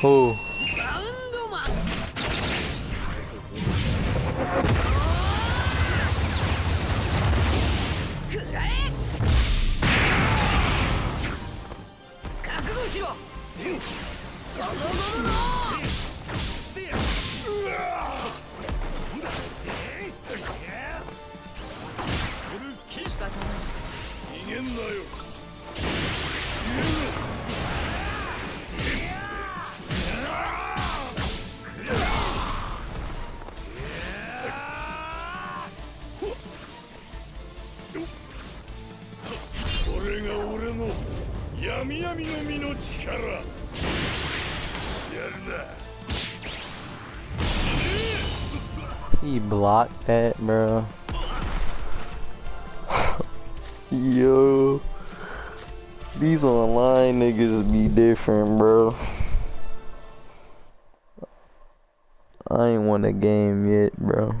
Oh. He blocked that, bro. Yo. These online niggas be different, bro. I ain't won a game yet, bro.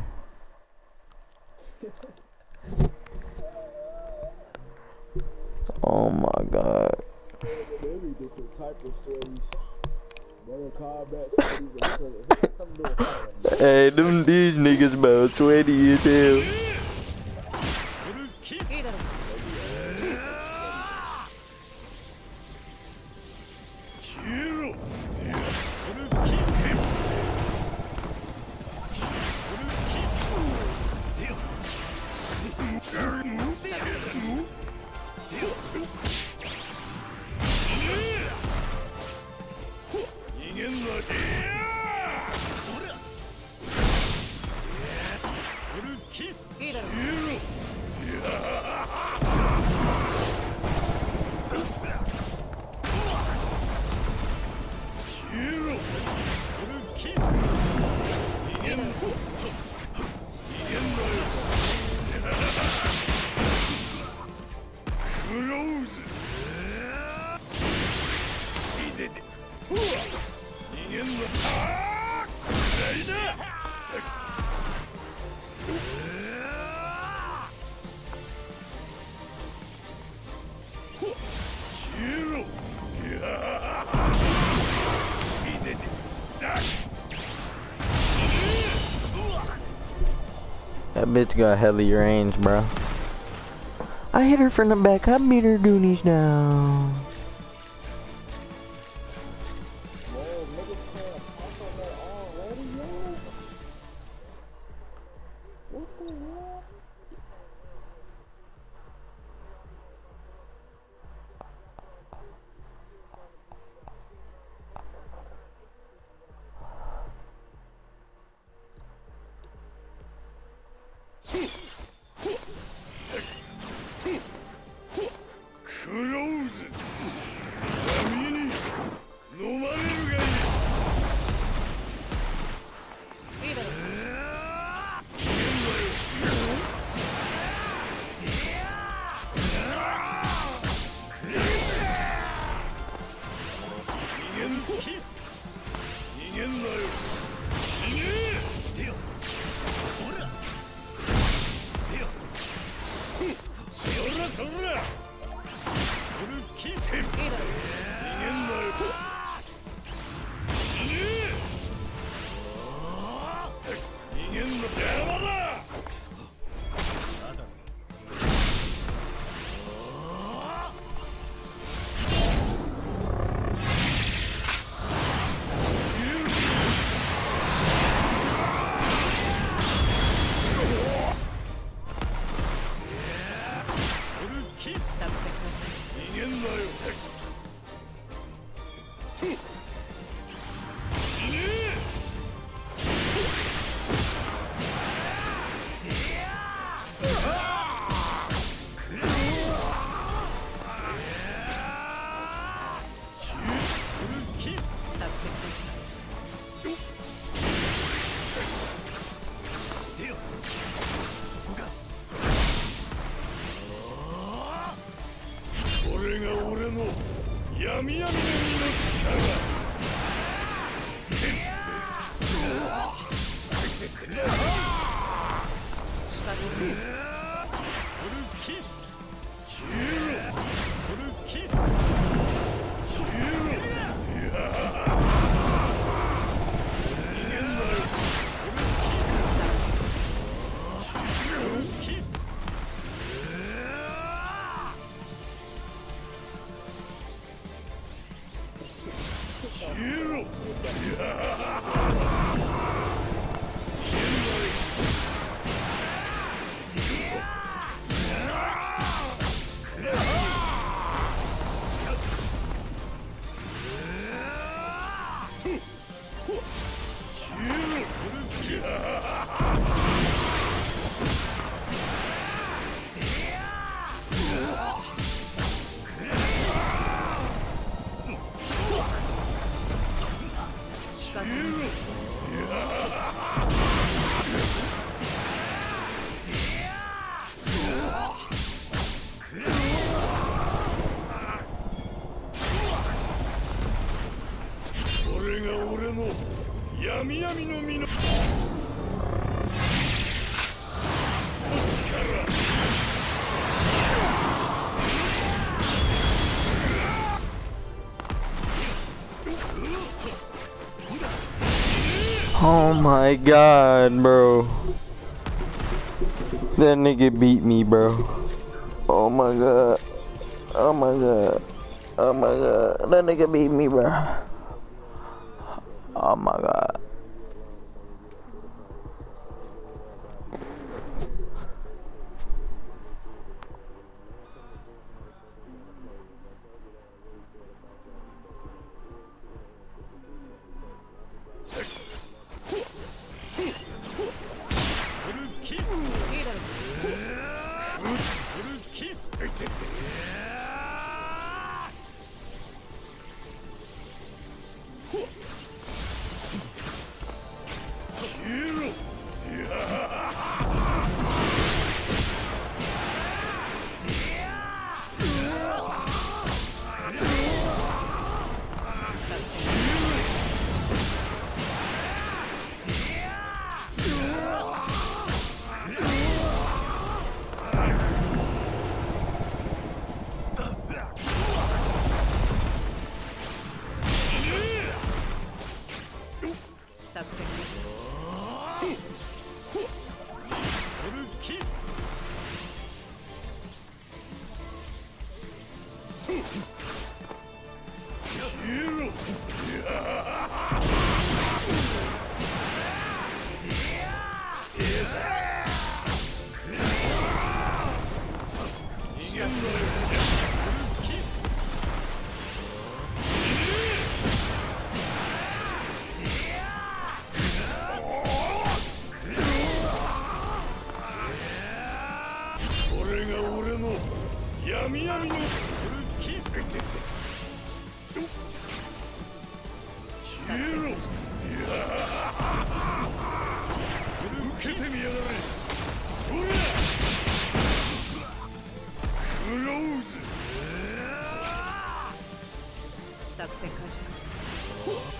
Oh my god type of series. Mortal Kombat series. Hey, them these niggas about 20 years old. That bitch got heavy range, bro. I hit her from the back. I beat her doonies now. My god, bro. That nigga beat me, bro. Oh my god. Oh my god. Oh my god. That nigga beat me, bro. Oh my god. した受けてみやがれ。そりクローズ。作戦開始だ。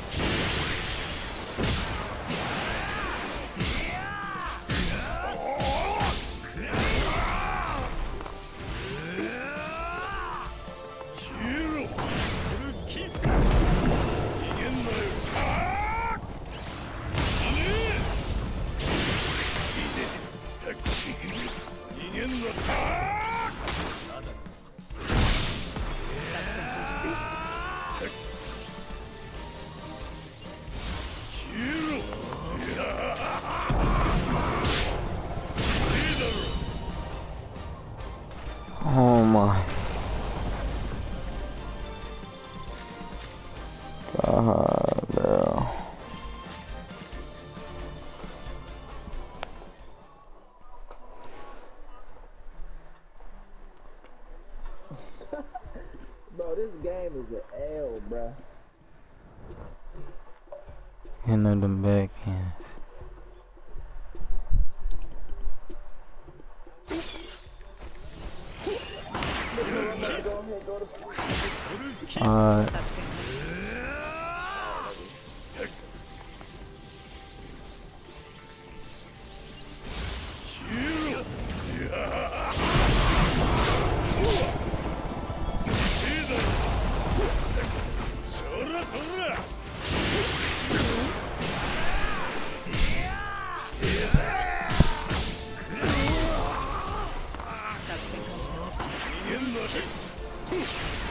です。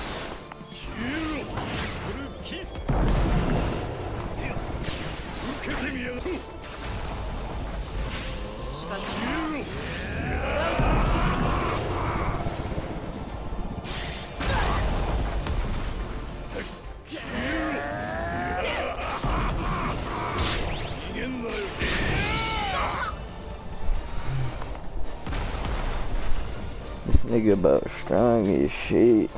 nigga about strong as shit.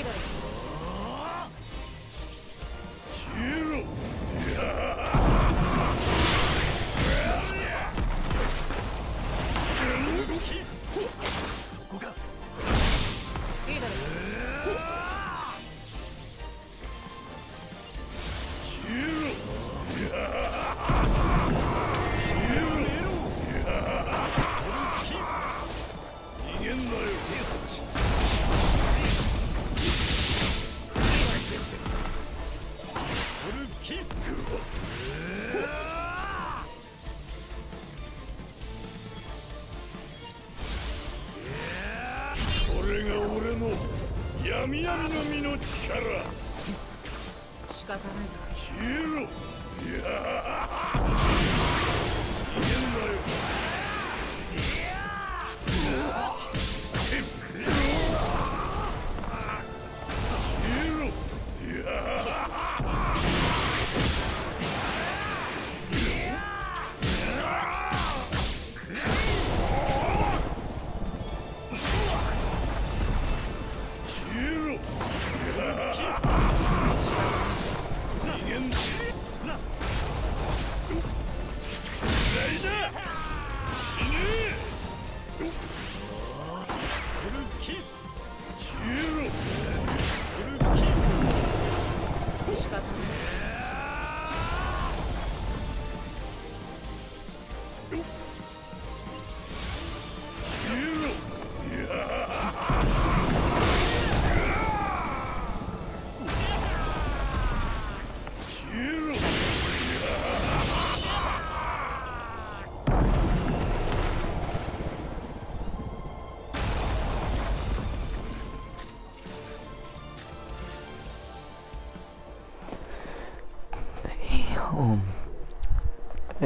い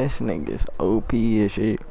This nigga's OP as shit.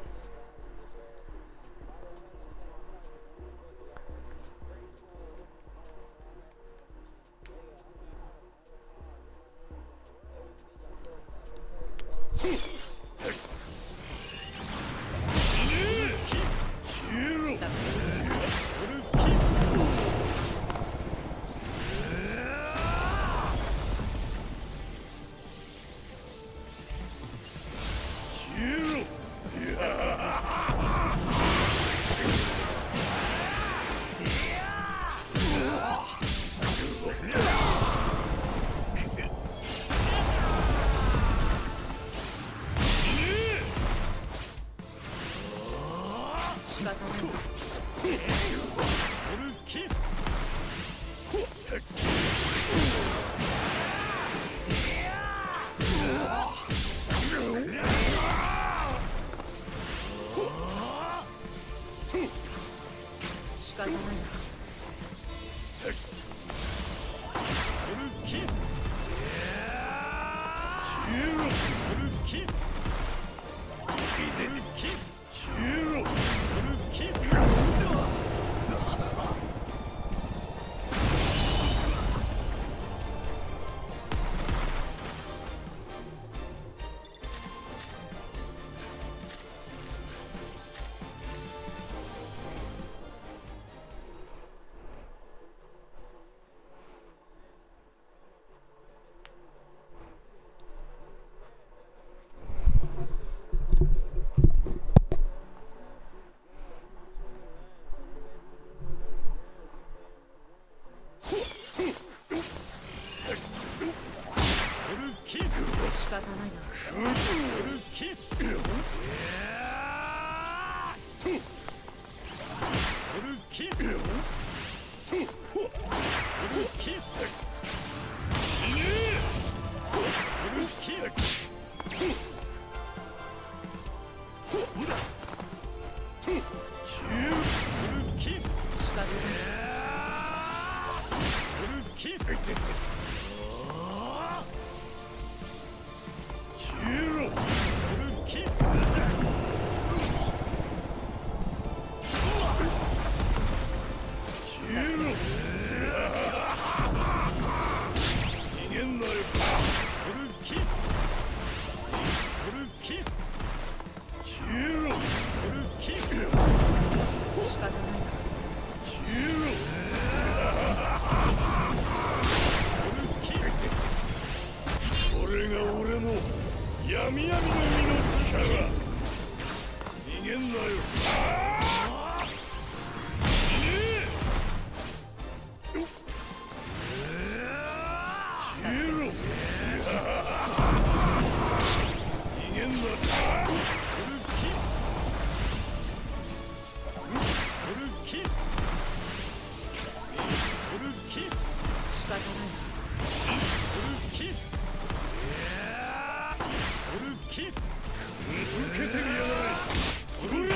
ルキスけてみやがれ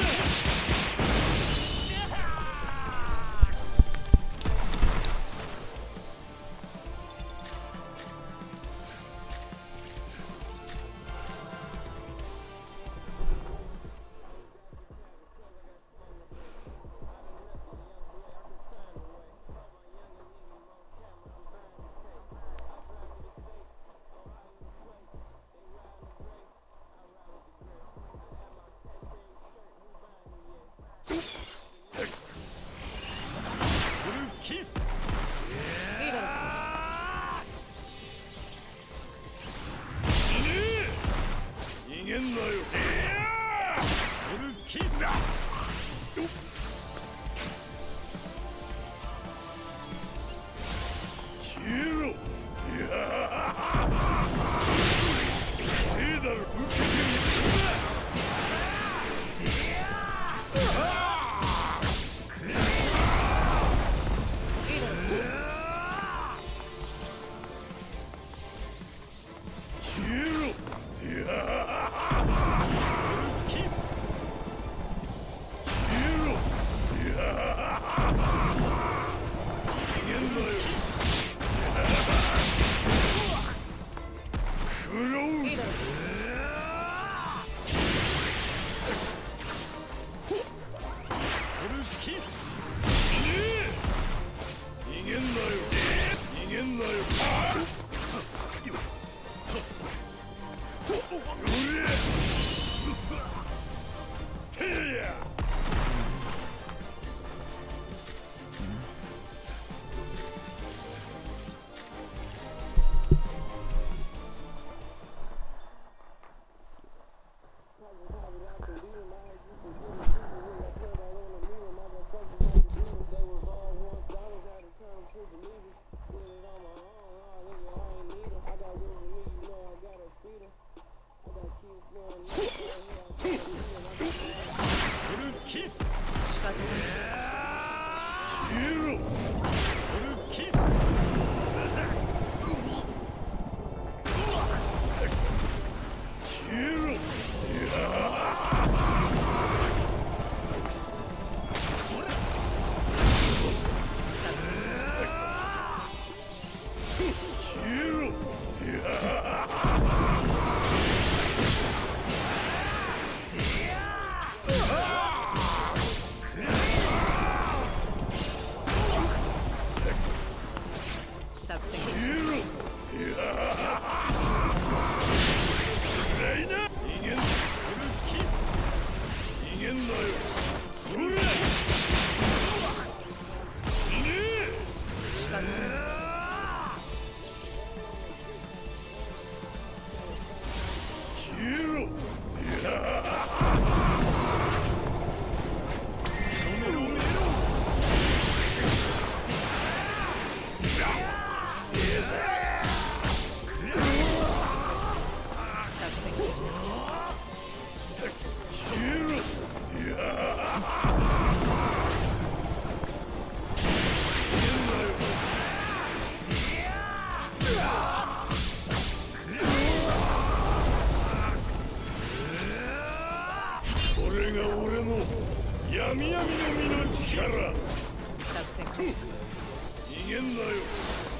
が俺の闇闇の身の力。作戦逃げんなよ。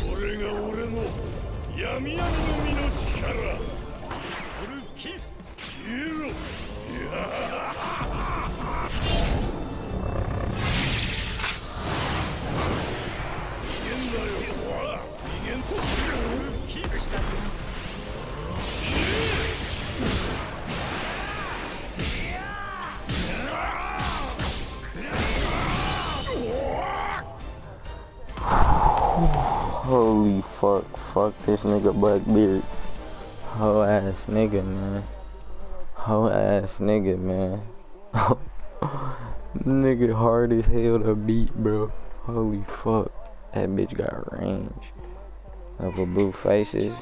これが俺の闇闇の実の力。This nigga Blackbeard. Ho ass nigga, man. Ho ass nigga, man. nigga hard as hell to beat, bro. Holy fuck. That bitch got range. Of a blue faces.